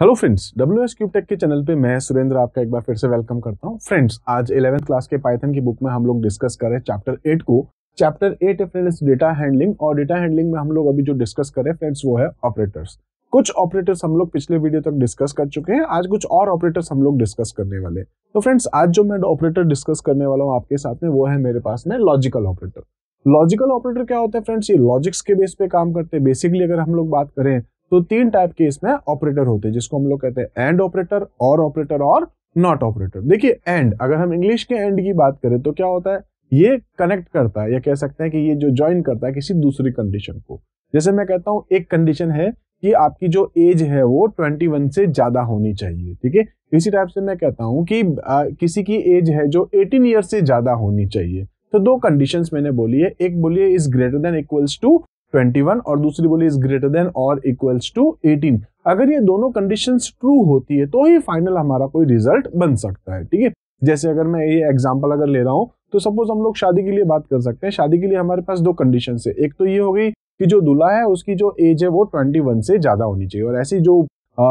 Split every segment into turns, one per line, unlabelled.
Hello friends W S cube tech के channel पे मैं, सुरेंद्र, आपका एक बार फिर से वेलकम करता हूँ। फ्रेंड्स आज इलेवेंथ क्लास के पाइथन की बुक में हम लोग डिस्कस कर रहे हैं चैप्टर एट को। Chapter eight friends data handling और डेटा हैंडलिंग में हम लोग अभी जो डिस्कस कर रहे हैं फ्रेंड्स वो है ऑपरेटर्स कुछ ऑपरेटर्स हम लोग पिछले वीडियो तक डिस्कस कर चुके हैं, आज कुछ और ऑपरेटर्स हम लोग डिस्कस करने वाले तो फ्रेंड्स आज जो मैं ऑपरेटर डिस्कस करने वाला हूँ आपके साथ में, वो है मेरे पास में लॉजिकल ऑपरेटर लॉजिकल ऑपरेटर क्या होता है फ्रेंड्स ये लॉजिक्स के बेस पे काम करते हैं। बेसिकली अगर हम लोग बात करें तो तीन टाइप के इसमें ऑपरेटर होते हैं जिसको हम लोग कहते हैं एंड ऑपरेटर और ऑपरेटर और नॉट ऑपरेटर देखिए एंड अगर हम इंग्लिश के एंड की बात करें तो क्या होता है? ये कनेक्ट करता है या कह सकते हैं कि ये जो ज्वाइन करता है किसी दूसरी कंडीशन को। जैसे मैं कहता हूँ एक कंडीशन है कि आपकी जो एज है वो 21 से ज़्यादा होनी चाहिए ठीक है? इसी टाइप से मैं कहता हूँ कि आ, किसी की एज है जो 18 ईयर से ज़्यादा होनी चाहिए। तो दो कंडीशंस मैंने बोली है एक बोली है is greater than equals to 21 और दूसरी बोली इज़ ग्रेटर देन और इक्वल्स टू 18 अगर ये दोनों कंडीशंस ट्रू होती है तो ही फाइनल हमारा कोई रिज़ल्ट बन सकता है ठीक है? जैसे अगर मैं ये एग्जांपल अगर ले रहा हूँ तो सपोज़ हम लोग शादी के लिए बात कर सकते हैं। शादी के लिए हमारे पास दो कंडीशन है। एक तो ये हो गई कि जो दूल्हा है उसकी जो एज है वो 21 से ज़्यादा होनी चाहिए। और ऐसी जो आ,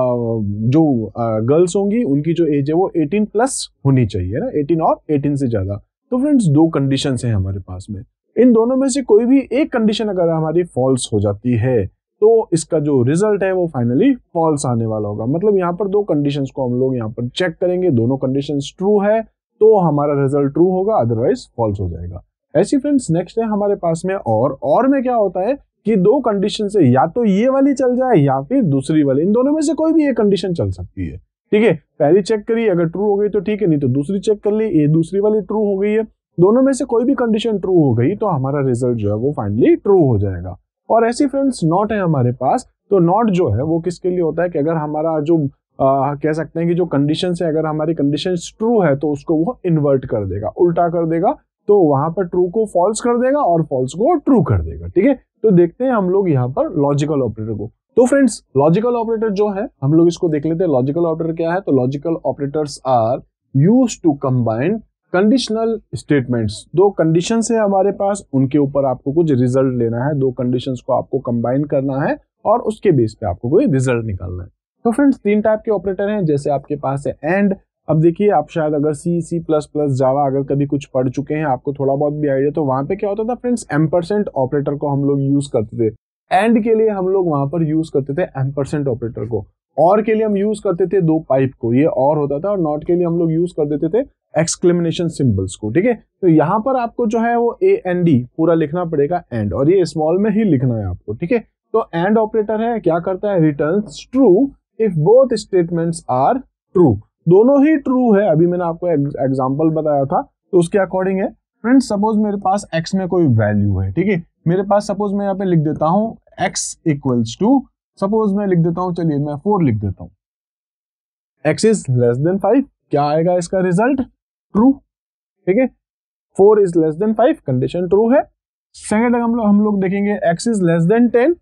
जो गर्ल्स होंगी उनकी जो एज है वो 18 प्लस होनी चाहिए ना? 18 और 18 से ज़्यादा। तो फ्रेंड्स दो कंडीशन है हमारे पास में। इन दोनों में से कोई भी एक कंडीशन अगर हमारी फॉल्स हो जाती है तो इसका जो रिज़ल्ट है वो फाइनली फॉल्स आने वाला होगा। मतलब यहाँ पर दो कंडीशन को हम लोग यहाँ पर चेक करेंगे, दोनों कंडीशन ट्रू है तो हमारा रिज़ल्ट ट्रू होगा अदरवाइज़ फॉल्स हो जाएगा। ऐसी फ्रेंड्स नेक्स्ट है हमारे पास में और और में क्या होता है कि दो कंडीशन से या तो ये वाली चल जाए या फिर दूसरी वाली। इन दोनों में से कोई भी एक कंडीशन चल सकती है। ठीक है, पहली चेक करी, अगर ट्रू हो गई तो ठीक है, नहीं तो दूसरी चेक कर ली, ये दूसरी वाली ट्रू हो गई है। दोनों में से कोई भी कंडीशन ट्रू हो गई तो हमारा रिज़ल्ट जो है वो फाइनली ट्रू हो जाएगा। और ऐसी फ्रेंड्स नॉट है हमारे पास तो नॉट जो है वो किसके लिए होता है कि अगर हमारा जो आ, कह सकते हैं कि जो कंडीशन है अगर हमारी कंडीशन ट्रू है तो उसको वो इन्वर्ट कर देगा उल्टा कर देगा तो वहाँ पर ट्रू को फॉल्स कर देगा और फॉल्स को ट्रू कर देगा ठीक है? तो देखते हैं हम लोग यहाँ पर लॉजिकल ऑपरेटर को। तो फ्रेंड्स लॉजिकल ऑपरेटर जो है हम लोग इसको देख लेते हैं लॉजिकल ऑपरेटर क्या है? तो logical operators are used to combine conditional statements दो कंडीशन है हमारे पास, उनके ऊपर आपको कुछ रिज़ल्ट लेना है, दो कंडीशन को आपको कंबाइन करना है और उसके बेस पे आपको कोई रिज़ल्ट निकालना है। तो फ्रेंड्स तीन टाइप के ऑपरेटर हैं, जैसे आपके पास है एंड अब देखिए, आप शायद अगर सी सी प्लस प्लस जावा अगर कभी कुछ पढ़ चुके हैं, आपको थोड़ा बहुत भी आइडिया तो वहाँ पे क्या होता था फ्रेंड्स एम परसेंट ऑपरेटर को हम लोग यूज़ करते थे। एंड के लिए हम लोग वहाँ पर यूज़ करते थे एम परसेंट ऑपरेटर को। और के लिए हम यूज़ करते थे दो पाइप को, ये और होता था और नॉट के लिए हम लोग यूज़ कर देते थे एक्सक्लेमिनेशन सिंबल्स को, ठीक है? तो यहाँ पर आपको जो है वो ए एन डी पूरा लिखना पड़ेगा एंड और ये स्मॉल में ही लिखना है आपको, ठीक है? तो एंड ऑपरेटर है, क्या करता है? Return true if both statements are true दोनों ही ट्रू है, अभी मैंने आपको एग्ज़ाम्पल बताया था तो उसके अकॉर्डिंग है। फ्रेंड्स सपोज़ मेरे पास एक्स में कोई वैल्यू है, ठीक है? मेरे पास सपोज़ मैं यहाँ पे लिख देता हूँ एक्स इक्वल्स टू सपोज़ मैं लिख देता हूँ, चलिए मैं फोर लिख देता हूँ। X is less than five क्या आएगा इसका रिज़ल्ट ट्रू ठीक है? Four is less than five condition true है। सेकेंड हम लोग हम लोग देखेंगे x is less than ten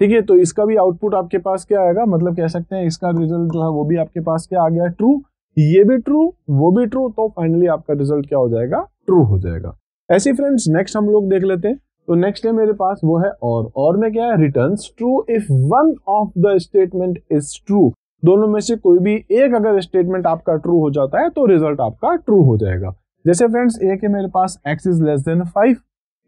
ठीक है? तो इसका भी आउटपुट आपके पास क्या आएगा? मतलब कह सकते हैं इसका रिज़ल्ट जो है, वो भी आपके पास क्या आ गया? ट्रू ये भी ट्रू वो भी ट्रू तो फाइनली आपका रिज़ल्ट क्या हो जाएगा? ट्रू हो जाएगा। ऐसे फ्रेंड्स नेक्स्ट हम लोग देख लेते हैं। तो नेक्स्ट है मेरे पास, वो है और। और में क्या है? Return true if one of the statement is true दोनों में से कोई भी एक अगर स्टेटमेंट आपका ट्रू हो जाता है तो रिज़ल्ट आपका ट्रू हो जाएगा। जैसे फ्रेंड्स एक है मेरे पास x is less than five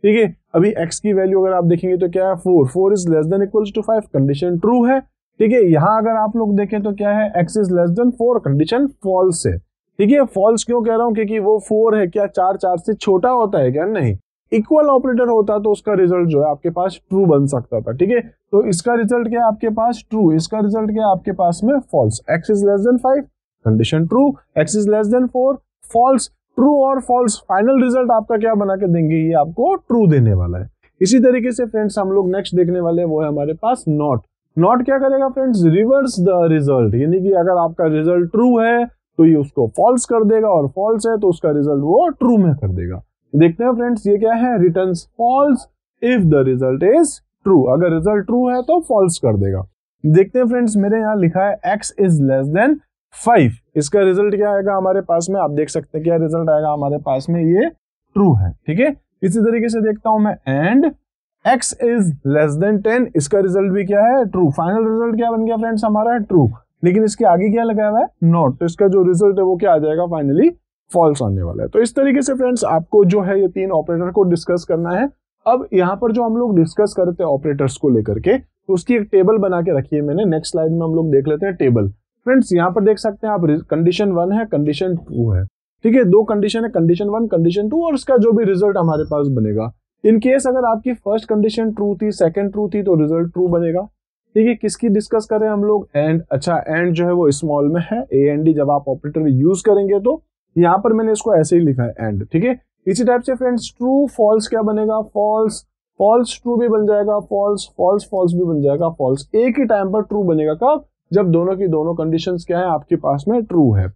ठीक है? अभी एक्स की वैल्यू अगर आप देखेंगे तो क्या है? Four four is less than equals to five condition true है, ठीक है? यहाँ अगर आप लोग देखें तो क्या है? X is less than four condition false है, ठीक है? फॉल्स क्यों कह रहा हूँ? क्योंकि वो फोर है, क्या चार चार से छोटा होता है क्या? नहीं। इक्वल ऑपरेटर होता तो उसका रिज़ल्ट जो है आपके पास ट्रू बन सकता था, ठीक है? तो इसका रिज़ल्ट क्या आपके पास? ट्रू इसका रिज़ल्ट क्या आपके पास में? False x is less than five condition true x is less than four false true और फॉल्स फाइनल रिज़ल्ट आपका क्या बना के देंगे? ये आपको ट्रू देने वाला है। इसी तरीके से फ्रेंड्स हम लोग नेक्स्ट देखने वाले हैं, वो है हमारे पास नॉट नॉट क्या करेगा फ्रेंड्स रिवर्स द रिज़ल्ट यानी कि अगर आपका रिज़ल्ट ट्रू है तो ये उसको फॉल्स कर देगा और फॉल्स है तो उसका रिज़ल्ट वो ट्रू में कर देगा। देखते हैं फ्रेंड्स, ये क्या है? Return false if the result is true अगर रिज़ल्ट ट्रू है तो फॉल्स कर देगा। देखते हैं फ्रेंड्स, मेरे यहाँ लिखा है x is less than five इसका रिज़ल्ट क्या आएगा हमारे पास में? आप देख सकते हैं क्या रिज़ल्ट आएगा हमारे पास में, ये ट्रू है, ठीक है? इसी तरीके से देखता हूँ मैं। And x is less than ten इसका रिज़ल्ट भी क्या है? ट्रू फाइनल रिज़ल्ट क्या बन गया फ्रेंड्स? हमारा ट्रू लेकिन इसके आगे क्या लगाया हुआ है? नॉट तो इसका जो रिज़ल्ट है वो क्या आ जाएगा फाइनली फॉल्स आने वाला है। तो इस तरीके से फ्रेंड्स, आपको जो है ये तीन ऑपरेटर को डिस्कस करना है। अब यहाँ पर जो हम लोग डिस्कस करते हैं ऑपरेटर्स को लेकर के तो उसकी एक टेबल बना के रखी है मैंने। नेक्स्ट स्लाइड में हम लोग देख लेते हैं टेबल। फ्रेंड्स, यहाँ पर देख सकते हैं आप कंडीशन वन है कंडीशन टू है। ठीक है, दो कंडीशन है कंडीशन वन कंडीशन टू और उसका जो भी रिज़ल्ट हमारे पास बनेगा। इन केस अगर आपकी फ़र्स्ट कंडीशन ट्रू थी सेकंड ट्रू थी तो रिज़ल्ट ट्रू बनेगा। ठीक है, किसकी डिस्कस करें हम लोग? एंड अच्छा एंड जो है वो स्मॉल में है। ए एंड डी जब आप ऑपरेटर यूज़ करेंगे तो यहाँ पर मैंने इसको ऐसे ही लिखा है एंड ठीक है? इसी टाइप से फ्रेंड्स ट्रू फॉल्स क्या बनेगा? फॉल्स फॉल्स ट्रू भी बन जाएगा फॉल्स फॉल्स फॉल्स भी बन जाएगा फॉल्स एक ही टाइम पर ट्रू बनेगा। कब? जब दोनों की दोनों कंडीशंस क्या है? आपके पास में ट्रू है।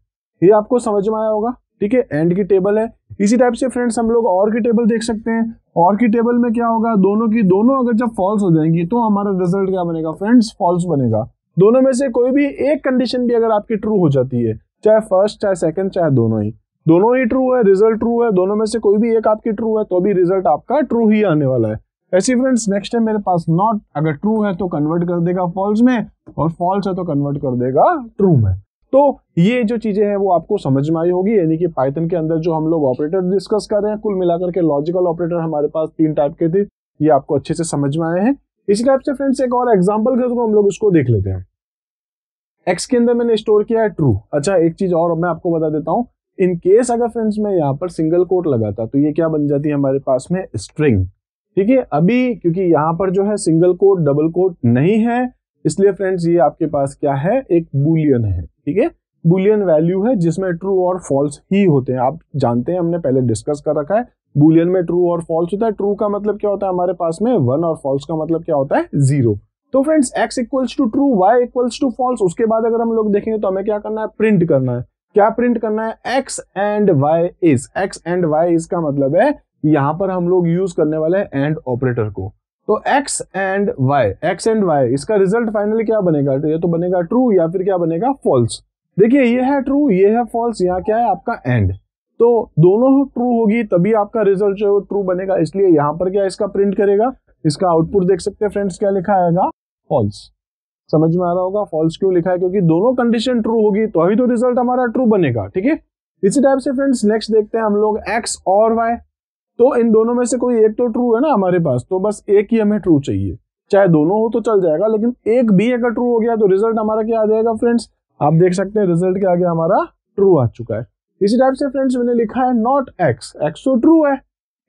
ये आपको समझ में आया होगा, ठीक है? एंड की टेबल है। इसी टाइप से फ्रेंड्स हम लोग और की टेबल देख सकते हैं। और की टेबल में क्या होगा? दोनों की दोनों अगर जब फॉल्स हो जाएँगी तो हमारा रिज़ल्ट क्या बनेगा? फ्रेंड्स फॉल्स बनेगा। दोनों में से कोई भी एक कंडीशन भी अगर आपकी ट्रू हो जाती है चाहे फ़र्स्ट चाहे सेकंड चाहे दोनों ही। दोनों ही ट्रू है रिज़ल्ट ट्रू है, दोनों में से कोई भी एक आपकी ट्रू है तो भी रिज़ल्ट आपका ट्रू ही आने वाला है। ऐसी फ्रेंड्स नेक्स्ट है मेरे पास नॉट अगर ट्रू है तो कन्वर्ट कर देगा फॉल्स में, और फॉल्स है तो कन्वर्ट कर देगा ट्रू में। तो ये जो चीज़ें हैं, वो आपको समझ में आई होगी, यानी कि पाइथन के अंदर जो हम लोग ऑपरेटर डिस्कस कर रहे हैं, कुल मिलाकर के लॉजिकल ऑपरेटर हमारे पास तीन टाइप के थे, ये आपको अच्छे से समझ में आए हैं। इसी टाइप से फ्रेंड्स एक और एग्ज़ाम्पल के हम लोग उसको देख लेते हैं। एक्स के अंदर मैंने स्टोर किया है ट्रू अच्छा एक चीज़ और मैं आपको बता देता हूँ. इन केस अगर फ्रेंड्स मैं यहाँ पर सिंगल कोट लगाता तो ये क्या बन जाती है हमारे पास में? स्ट्रिंग ठीक है? अभी, क्योंकि यहाँ पर जो है सिंगल कोट डबल कोट नहीं है, इसलिए फ्रेंड्स ये आपके पास क्या है? एक बुलियन है. ठीक है? बुलियन वैल्यू है, जिसमें ट्रू और फॉल्स ही होते हैं. आप जानते हैं, हमने पहले डिस्कस कर रखा है. बुलियन में ट्रू और फॉल्स होता है. ट्रू का मतलब क्या होता है हमारे पास में? वन और फॉल्स का मतलब क्या होता है? ज़ीरो तो friends x equals to true y equals to false उसके बाद अगर हम लोग देखेंगे तो हमें क्या करना है? प्रिंट करना है। क्या प्रिंट करना है? x and y is x and y is का मतलब है, यहाँ पर हम लोग यूज़ करने वाले हैं एंड ऑपरेटर को। तो x and y, x and y, इसका रिज़ल्ट फाइनली क्या बनेगा? तो ये तो बनेगा ट्रू या फिर क्या बनेगा? फॉल्स देखिए, ये है ट्रू ये है फॉल्स यहाँ क्या है? आपका एंड तो दोनों ट्रू होगी, तभी आपका रिज़ल्ट जो है ट्रू बनेगा। इसलिए यहाँ पर क्या इसका प्रिंट करेगा? इसका आउटपुट देख सकते हैं फ्रेंड्स क्या लिखा आएगा? फॉल्स समझ में आ रहा होगा? फॉल्स क्यों लिखा है? क्योंकि दोनों कंडीशन ट्रू होगी तो ही तो रिज़ल्ट हमारा ट्रू बनेगा, ठीक है? इसी टाइप से फ्रेंड्स नेक्स्ट देखते हैं हम लोग एक्स और वाई तो इन दोनों में से कोई एक तो ट्रू है ना हमारे पास तो बस एक ही हमें ट्रू चाहिए। चाहे दोनों हो तो चल जाएगा, लेकिन एक भी अगर ट्रू हो गया तो रिज़ल्ट हमारा क्या आ जाएगा फ्रेंड्स आप देख सकते हैं रिज़ल्ट क्या आ गया हमारा ट्रू आ चुका है। इसी टाइप से फ्रेंड्स मैंने लिखा है नॉट एक्स एक्स तो ट्रू है,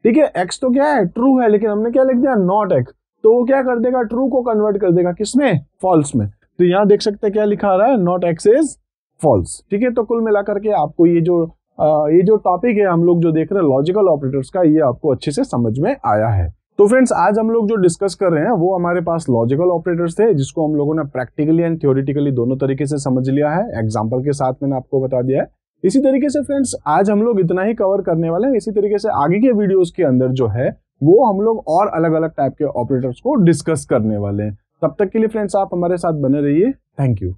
ठीक है? एक्स तो क्या है? ट्रू है, लेकिन हमने क्या लिख दिया? नॉट एक्स तो वो क्या कर देगा? ट्रू को कन्वर्ट कर देगा किसमें? फॉल्स में। तो यहाँ देख सकते हैं क्या लिखा रहा है? नॉट एक्स इज़ फॉल्स ठीक है? तो कुल मिलाकर के आपको ये जो आ, ये जो टॉपिक है हम लोग जो देख रहे हैं लॉजिकल ऑपरेटर्स का ये आपको अच्छे से समझ में आया है। तो फ्रेंड्स आज हम लोग जो डिस्कस कर रहे हैं वो हमारे पास लॉजिकल ऑपरेटर्स थे जिसको हम लोगों ने प्रैक्टिकली एंड थ्योरेटिकली दोनों तरीके से समझ लिया है। एग्ज़ाम्पल के साथ मैंने आपको बता दिया है। इसी तरीके से फ्रेंड्स आज हम लोग इतना ही कवर करने वाले हैं। इसी तरीके से आगे के वीडियोस के अंदर जो है वो हम लोग और अलग अलग टाइप के ऑपरेटर्स को डिस्कस करने वाले हैं। तब तक के लिए फ्रेंड्स आप हमारे साथ बने रहिए। Thank you